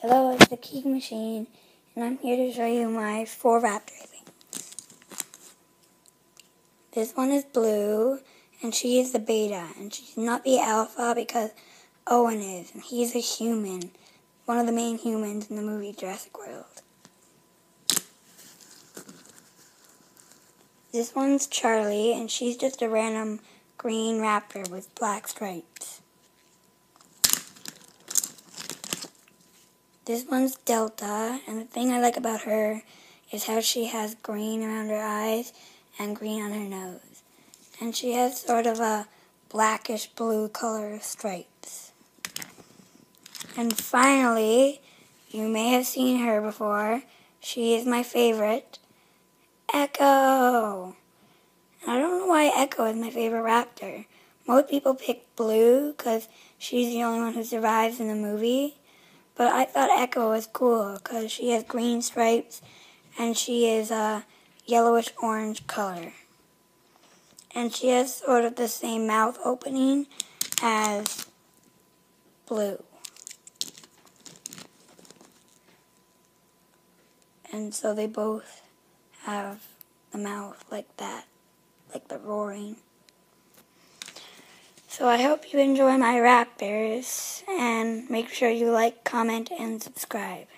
Hello, it's the Key Machine, and I'm here to show you my four raptor things. This one is blue, and she is the beta, and she's not the alpha because Owen is, and he's a human, one of the main humans in the movie Jurassic World. This one's Charlie, and she's just a random green raptor with black stripes. This one's Delta, and the thing I like about her is how she has green around her eyes and green on her nose. And she has sort of a blackish blue color stripes. And finally, you may have seen her before. She is my favorite, Echo. I don't know why Echo is my favorite raptor. Most people pick Blue because she's the only one who survives in the movie. But I thought Echo was cool because she has green stripes and she is a yellowish orange color. And she has sort of the same mouth opening as Blue. And so they both have the mouth like that, like the roaring. So I hope you enjoy my raptors and make sure you like, comment, and subscribe.